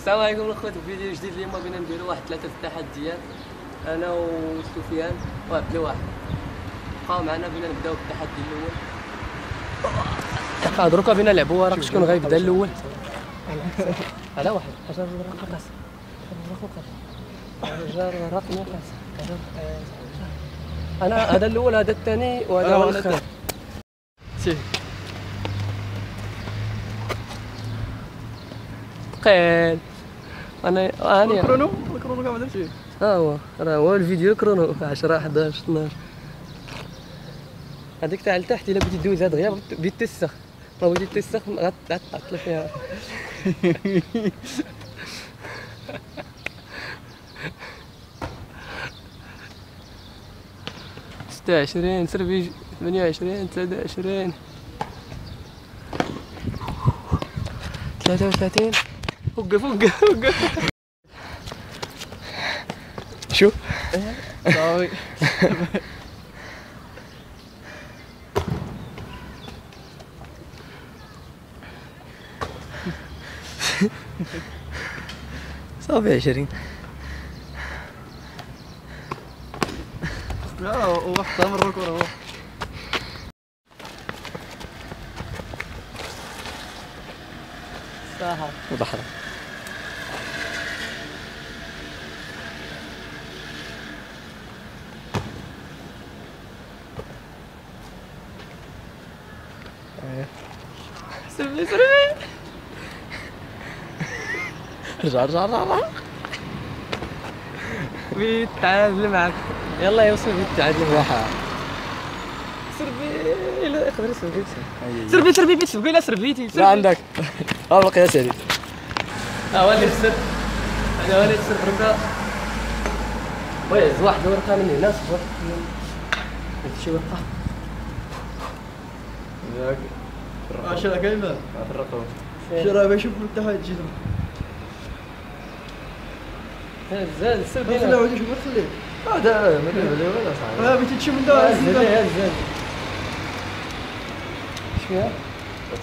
السلام عليكم الاخوات فيديو جديد اليوم بغينا نديرو واحد ثلاثة التحديات. أنا وسفيان وعبد الواحد. بقاو معنا بغينا نبداو بالتحدي الأول. دروكا بينا نلعبوا ورق شكون غيبدا الأول؟ على واحد. حجر ورق قاس حجر ورق قاس أنا هذا الأول هذا الثاني وهذا هو الآخر سير ثقيل أنا أنا ال chrono ال chrono كاع ما درتش ها هو راه هو الفيديو chrono. 10 11 12 هذيك تاع لتحت إلا بغيتي دوزها دغيا بغيتي تسخ ما بغيتي تسخ غتعطل فيها. ستة وعشرين سربي ثمانية وعشرين ثلاثة وعشرين ثلاثة وثلاثين. وقف وقف وقف شو؟ صافي صافي عشرين لا هو حطها من الركور هو ساحة وضحرة سربي سربي رجع رجع رجع بيت تعادل معك يلا يوصل بيت تعادل معك واحد سربي لا يقدر سربي سربي سربي بيت سربي لا سربيتي لا عندك ها بقى يا سيدي ها هو اللي خسر أنا هو اللي خسر بركا واحد ورقة من هنا صفر شي ورقة عشرة كلمة الرقم شرا بشوف الاتحاد جيت زاد سربي خليه عودي شوف خليه هذا ما كنبغي ولا صاحبي ها بغيتي تشوف من دار هز هز هز شوية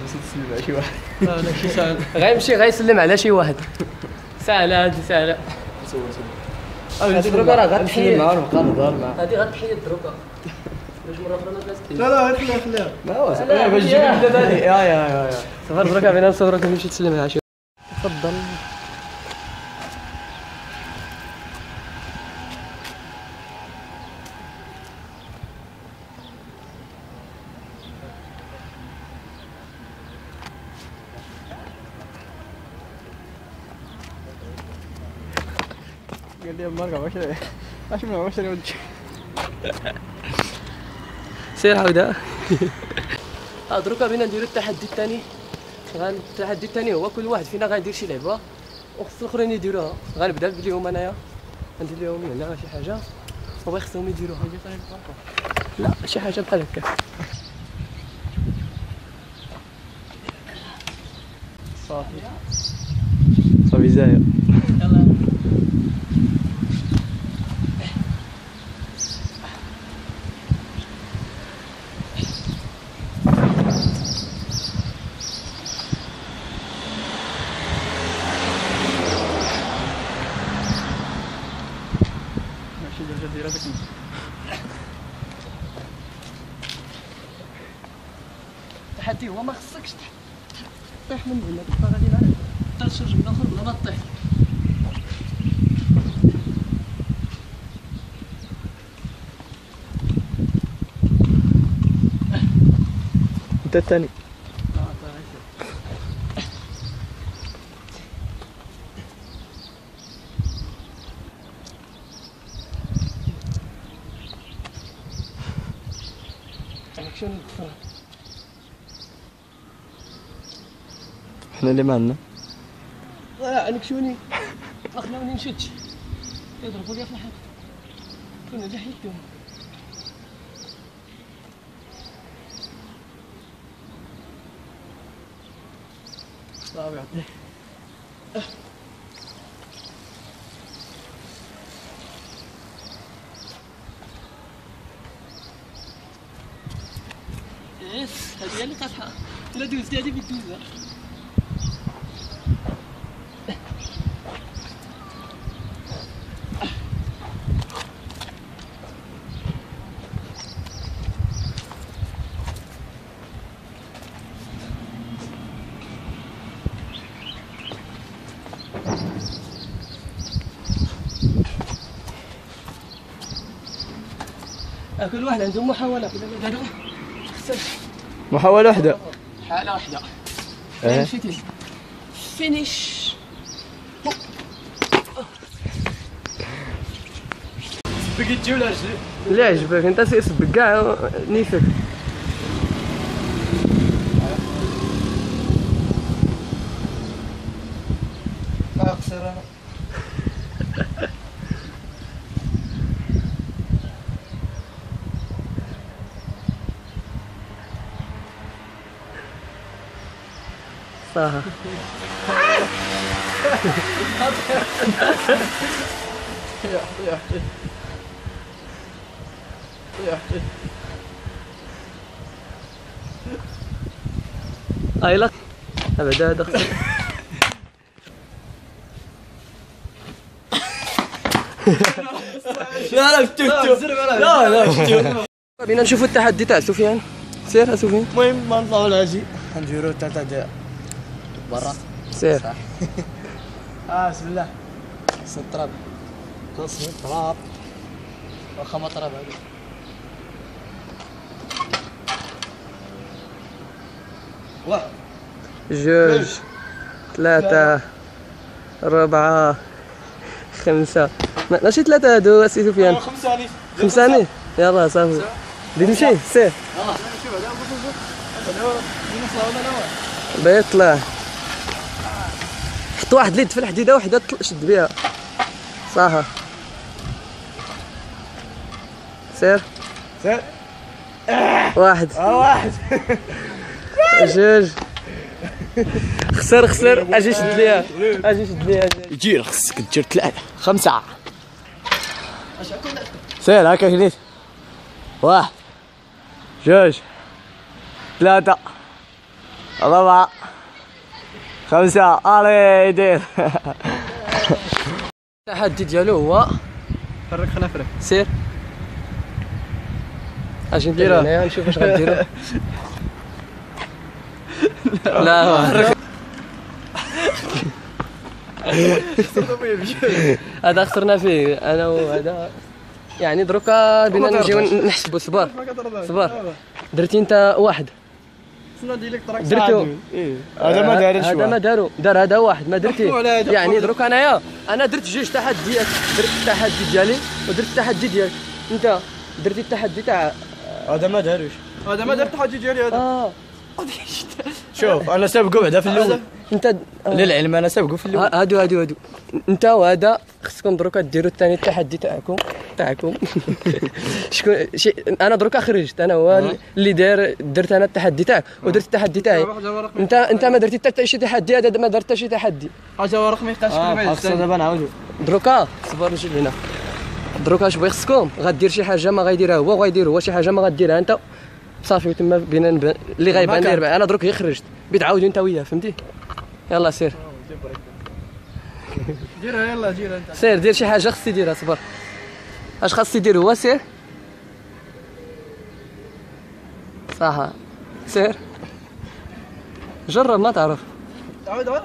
تمشي تسلم على شي واحد. لا لا غيمشي غيسلم على شي واحد. سهلة هادي سهلة سول سول هادي دروكا راه نمشي غتحيد معاه ونبقى نهضر معاه هادي غتحيد دروكا لا لا خليها خليها لا، لا لا، باش تجيب يا. بدا ثاني يا يا يا يا. صفر دروكا بينا نصورك نمشي تسلم على شي تفضل. قال لي مرقع واش اش من واش ودي سير عاودة آه دروكا بينا نديرو التحدي الثاني. غن- التحدي الثاني هو كل واحد فينا غيدير شي لعبة. وخص الاخرين يديروها غنبدأ بليهم أنايا. ندير لهم هنا شي حاجة. هو خصهم يديروها. لا شي حاجة بحال هكا. صافي. صافي زايا يلا ماشي جا دير هذاك التحدي هو ما خصكش تح- تطيح من هنا تبقى غادي معاك تشرج من الأخر بلا ما تطيح أنت الثاني. شنو الفرق حنا اللي ما عندنا لا أنا كشوني. اخلوني نشدش. يضربوا لي في الحيط. كنا صافي عطني يس هذه اللي قاصحه الا دوزتي هذه بتدوزها كل واحد عنده محاولة. محاولة واحدة. حالة واحدة. مشيتي فينيش بقيت ولا رجلي اللي عجبك أنت سيسبق كاع نيفك. أقصر أنا. يا يا يا هاي لك ابدا خسر لا لا شفتو لا. لا شفتو بينا نشوفوا التحدي تاع سفيان سير يا سفيان المهم ما نطلعوا لاجي نديرو ثلاثة دقائق برا. سير. آه بسم الله. خصني التراب خصني التراب واخا ما تراب هذا واحد جوج. ثلاثة أربعة خمسة. ما- ماشي ثلاثة هادو أسي سفيان. خمس ثاني خمس ثاني يلا صافي. بدي نمشي سير. شوف هذا بغا يطلع حط واحد ليد في الحديدة وحدة طل- شد بها صافا سير. سير. واحد. آه واحد. جوج. خسر خسر. أجي شد ليها أجي شد ليها. يجي خصك دير ثلاثة خمسة. سير هكا كنيت واحد. جوج. ثلاثة. أربعة خمسة. ألي دير التحدي ديالو هو فرق خنافرك سير. أجي ندير. هنايا نشوف اش غديروا لا هذا خسرنا فيه أنا وهذا. يعني دروكا بينا نجيو نحسبوا صبر صبر درتي أنت واحد. درتو؟ هذا ما دار هذا ما دارو. دار هذا واحد. ما درتي. يعني دروك أنايا. أنا درت جوج تحديات درت التحدي ديالي ودرت التحدي ديالك. أنت درتي التحدي تاع هذا ما داروش. هذا ما دار التحدي ديالي هذا؟ آه. شوف أنا سابقه بعدا في الأول. أنت آه. للعلم أنا سابقه في الأول. ها- هادو هادو هادو. أنت وهذا خصكم دروكا ديروا الثاني التحدي تاعكم تاعكم. شكون شي أنا دروكا خرجت أنا هو اللي دار درت أنا التحدي تاعك ودرت التحدي تاعي. انت أنت ما درتي حتى شي تحدي هذا ما درت حتى شي تحدي. حاجة ورق ما يبقاش آه، خصنا دابا نعاودو. دروكا صبر نجي هنا. دروكا اش بغي خصكم؟ غدير شي حاجة ما غيديرها هو وغيدير هو شي حاجة ما غديرها أنت. صافي تما بينا نب... اللي غيبان كان. لي أنا دروك غير خرجت بتعاودوا أنت وياه فهمتي؟ يلا سير. ديرها يلا ديرها أنت. سير دير شي حاجة خصني يديرها صبر. أش خاص يدير هو سير؟ صح. سير؟ جرب ما تعرف. عاود عاود.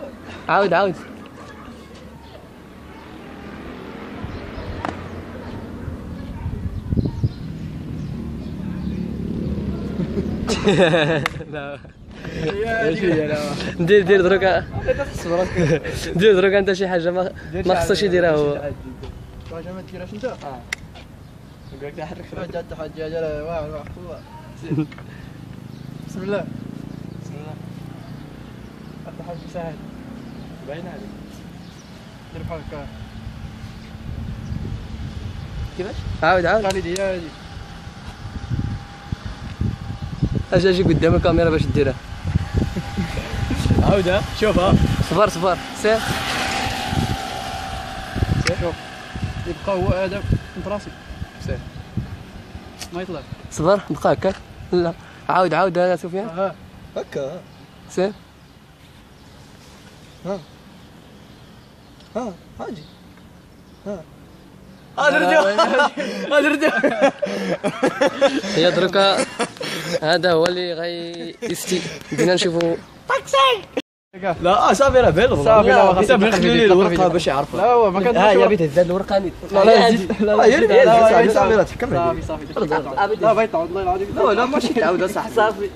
عاود عاود. لا. دير دير دروك. دير دروك أنت شي حاجة ما ما خصهاش يديرها هو. حاجة. ما ديرهاش أنت؟ آه. قلت لك حرك حاجة بسم الله. بسم الله. التحدي سهل باين عليك. دير بحال هكا كيفاش؟ عاود عاود. خالد يا هادي أجي أجي قدام الكاميرا باش ديرها. عاودها شوفها. صبر صبر سير. شوف. يبقى هو هذا انت راسي سير. ما يطلع. صبر بقى هكا. لا. عاود عاود يا سفيان ها. هكا. سير. ها. هاجي. ها. ادرجو ادرجو هي دروكا هذا هو اللي غي يستي بدينا نشوفوا لا صافي راه بان صافي لا صافي صافي خلوني الورقة. باش يعرفها لا هو ما كان ها هي بيت هزاد الورقة لا لا لا صافي راه تحكم صافي صافي لا بغيت تعاود الله العظيم. لا لا ماشي تعاود صاحبي صافي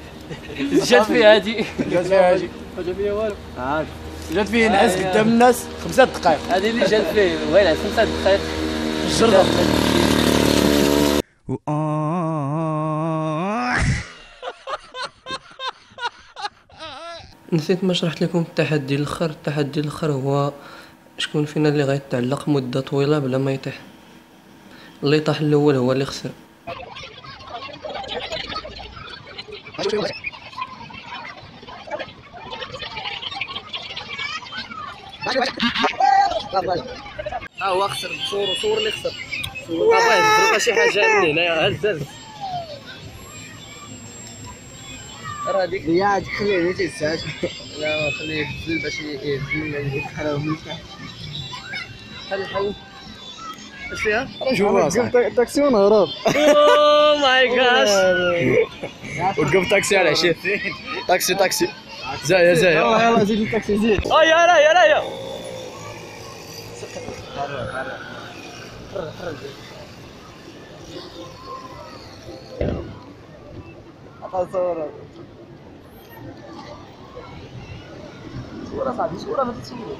جات فيها هادي جات فيها هادي ما جا فيا والو عاد. جات فيه نعس قدام الناس خمسة دقائق. هذه اللي جات فيه وين خمسة دقائق. الجردة نسيت ما شرحت لكم التحدي الأخر. التحدي الأخر هو شكون فينا اللي غيتعلق مدة طويلة بلا ما يطيح. اللي طاح الأول هو اللي خسر. ها هو خسر. صور صور اللي خسر. هز شي حاجة من هنا هز هز راه هذيك يا عاد خليني تيساعد لا خليه يبذل باش يهزل حرام حل حل اش فيها؟ شوف تاكسي ونهرب اوه ماي جاش وقف تاكسي على شي تاكسي تاكسي زايا زايا يلا زيد التاكسي زيد آه يا لا يا لا يا صورة صورة صاحبي صورة ما تتصور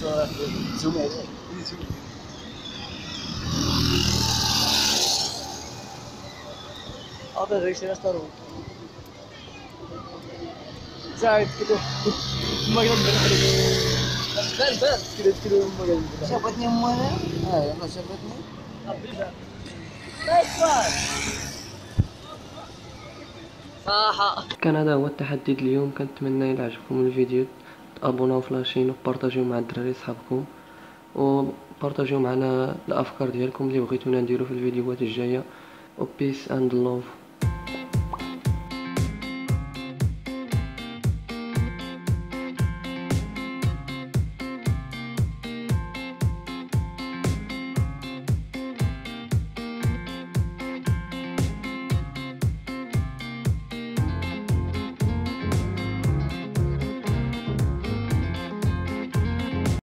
صورة زوم عليك هذا زي شي نشترو زايد كده ما قدر نحرق بان بان كده كده ما قدر شافتني امها آه يلا شافتني صح كان هذا هو التحدي اليوم. كنتمنى إلى عجبكم الفيديو. تابوناو في la chaîne وبارطاجيو مع الدراري صحابكم. وبارطاجيو معنا الأفكار ديالكم اللي بغيتونا نديرو في الفيديوهات الجاية. و peace and love